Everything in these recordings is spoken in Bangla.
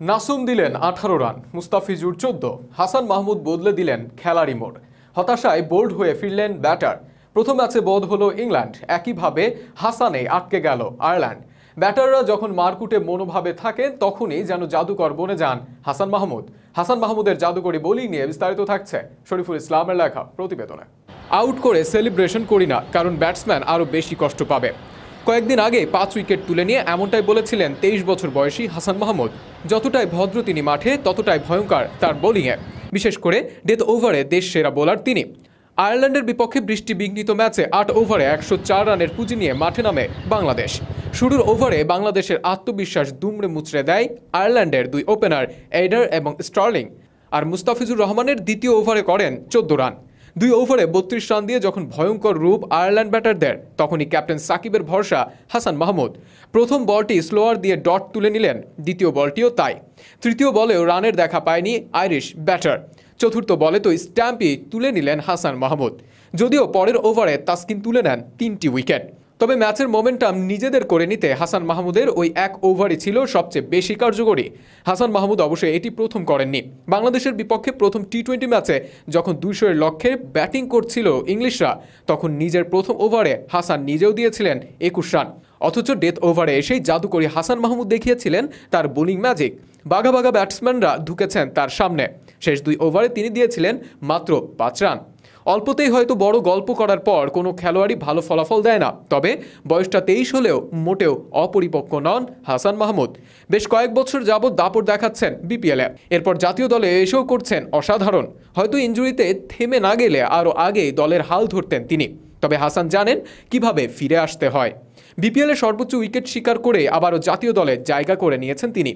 নাসুম দিলেন আঠারো রান, মুস্তাফিজুর চোদ্দ। হাসান মাহমুদ বদলে দিলেন খেলারি মোড়। হতাশায় বোল্ড হয়ে ফিরলেন ব্যাটার। প্রথম ম্যাচে বোধ হলো ইংল্যান্ড। একইভাবে হাসানে আটকে গেল আয়ারল্যান্ড। ব্যাটাররা যখন মারকুটে মনোভাবে থাকেন, তখনই যেন জাদুকর বনে যান হাসান মাহমুদ। হাসান মাহমুদের জাদুকরি বোলিং নিয়ে বিস্তারিত থাকছে শরীফুল ইসলামের লেখা প্রতিবেদনে। আউট করে সেলিব্রেশন করি না, কারণ ব্যাটসম্যান আরও বেশি কষ্ট পাবে। কয়েকদিন আগে পাঁচ উইকেট তুলে নিয়ে এমনটাই বলেছিলেন তেইশ বছর বয়সী হাসান মাহমুদ। যতটাই ভদ্র তিনি মাঠে, ততটাই ভয়ঙ্কর তার বোলিংয়ে। বিশেষ করে ডেথ ওভারে দেশ সেরা বোলার তিনি। আয়ারল্যান্ডের বিপক্ষে বৃষ্টি বিঘ্নিত ম্যাচে আট ওভারে একশো চার রানের পুঁজি নিয়ে মাঠে নামে বাংলাদেশ। শুরুর ওভারে বাংলাদেশের আত্মবিশ্বাস দুমড়ে মুচড়ে দেয় আয়ারল্যান্ডের দুই ওপেনার এইডার এবং স্টার্লিং। আর মুস্তাফিজুর রহমানের দ্বিতীয় ওভারে করেন চোদ্দ রান। দুই ওভারে বত্রিশ রান দিয়ে যখন ভয়ঙ্কর রূপ আয়ারল্যান্ড ব্যাটার দেন, তখনই ক্যাপ্টেন সাকিবের ভরসা হাসান মাহমুদ। প্রথম বলটি স্লোয়ার দিয়ে ডট তুলে নিলেন, দ্বিতীয় বলটিও তাই। তৃতীয় বলেও রানের দেখা পায়নি আইরিশ ব্যাটার। চতুর্থ বলে তো স্ট্যাম্পই তুলে নিলেন হাসান মাহমুদ। যদিও পরের ওভারে তাস্কিন তুলে নেন তিনটি উইকেট। তবে ম্যাচের মোমেন্টাম নিজেদের করে নিতে হাসান মাহমুদের ওই এক ওভারই ছিল সবচেয়ে বেশি কার্যকরী। হাসান মাহমুদ অবশ্যই এটি প্রথম করেননি। বাংলাদেশের বিপক্ষে প্রথম টি টোয়েন্টি ম্যাচে যখন দুইশো এর লক্ষ্যে ব্যাটিং করছিল ইংলিশরা, তখন নিজের প্রথম ওভারে হাসান নিজেও দিয়েছিলেন একুশ রান। অথচ ডেথ ওভারে এসেই জাদুকরী হাসান মাহমুদ দেখিয়েছিলেন তার বোলিং ম্যাজিক বাঘা বাঘা ব্যাটসম্যানরা ঢুকেছেন তার সামনে। শেষ দুই ওভারে তিনি দিয়েছিলেন মাত্র পাঁচ রান। অল্পতেই হয়তো বড় গল্প করার পর কোনো খেলোয়াড়ই ভালো ফলাফল দেয় না। তবে বয়সটা তেইশ হলেও মোটেও অপরিপক্ক নন হাসান মাহমুদ। বেশ কয়েক বছর যাবৎ দাপট দেখাচ্ছেন বিপিএলে। এরপর জাতীয় দলে এসেও করছেন অসাধারণ। হয়তো ইঞ্জুরিতে থেমে না গেলে আরও আগে দলের হাল ধরতেন তিনি। তবে হাসান জানেন কীভাবে ফিরে আসতে হয়। বিপিএলে সর্বোচ্চ উইকেট শিকার করে আবারও জাতীয় দলে জায়গা করে নিয়েছেন তিনি।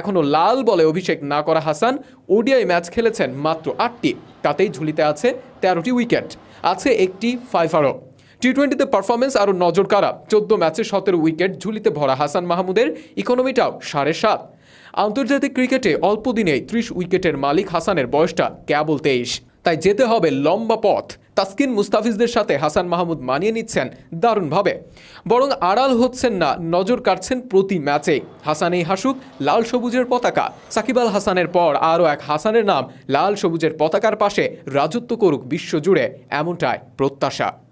এখনও লাল বলে অভিষেক না করা হাসান ওডিআই ম্যাচ খেলেছেন মাত্র আটটি, তাতেই ঝুলিতে আছে তেরোটি উইকেট। আছে একটি ফাইফারও। টি টোয়েন্টিতে পারফরমেন্স আরও নজর কারা চোদ্দ ম্যাচে সতেরো উইকেট ঝুলিতে ভরা হাসান মাহমুদের ইকোনমিটাও সাড়ে সাত। আন্তর্জাতিক ক্রিকেটে অল্প দিনেই ত্রিশ উইকেটের মালিক হাসানের বয়সটা কেবল তেইশ। তাই যেতে হবে লম্বা পথ। তাসকিন মুস্তাফিজদের সাথে হাসান মাহমুদ মানিয়ে নিচ্ছেন দারুণভাবে। বরং আড়াল হচ্ছেন না, নজর কাটছেন প্রতি ম্যাচে। হাসানেই হাসুক, লাল সবুজের পতাকা। সাকিব আল হাসানের পর আরও এক হাসানের নাম, লাল সবুজের পতাকার পাশে রাজত্ব করুক বিশ্বজুড়ে, এমনটাই প্রত্যাশা।